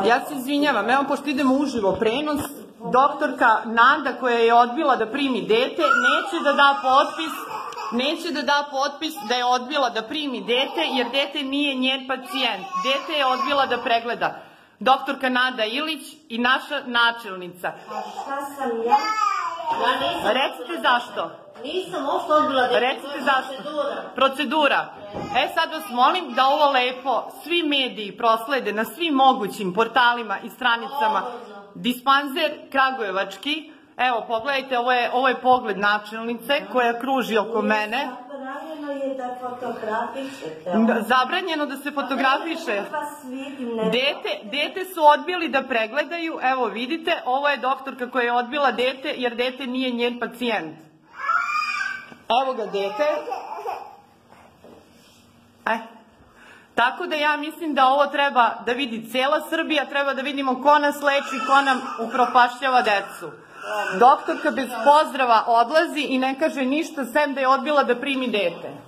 Ja se izvinjavam, evo pošto idemo uživo prenos, doktorka Nanda koja je odbila da primi dete, neće da da potpis, neće da da potpis da je odbila da primi dete, jer dete nije njen pacijent. Dete je odbila da pregleda. Doktorka Nada Ilić i naša načelnica. A šta sam ja? Ja nisam... Recite zašto? Nisam uopšte odbila da Recite zašto? procedura. Procedura. E sad vas molim da ovo lepo svi mediji proslede na svim mogućim portalima i stranicama. Dispanzer Kragujevački. Evo, pogledajte, ovo je, ovo je pogled načelnice koja kruži oko mene. Zabranjeno je da fotografišete. Da, Zabranjeno da se fotografiše. Vidim, ne... Dete, dete su odbili da pregledaju, evo vidite, ovo je doktorka koja je odbila dete jer dete nije njen pacijent. Evo ga dete. E. Tako da ja mislim da ovo treba da vidi cela Srbija, treba da vidimo ko nas leči, ko nam upropašćava decu. Doktorka bez pozdrava odlazi i ne kaže ništa sem da je odbila da primi dete.